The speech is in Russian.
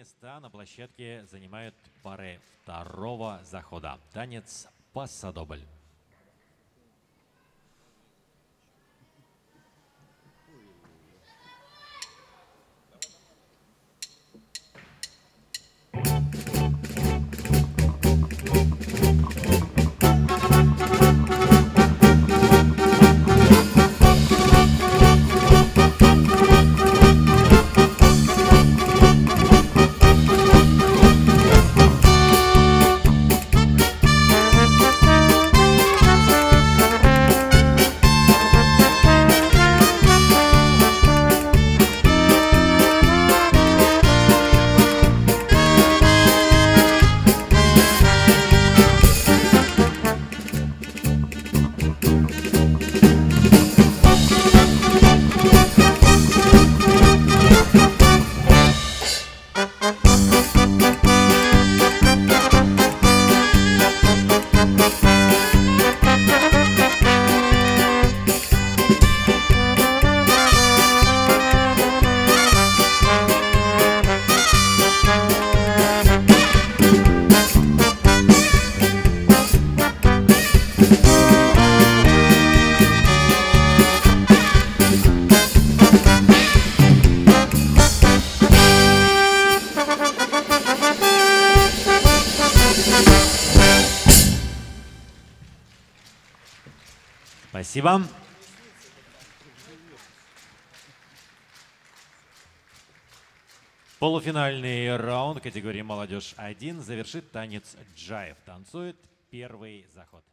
места на площадке занимают пары второго захода. Танец «Пассадобль». Спасибо. Полуфинальный раунд категории «Молодежь-1» завершит танец джаев. Танцует первый заход.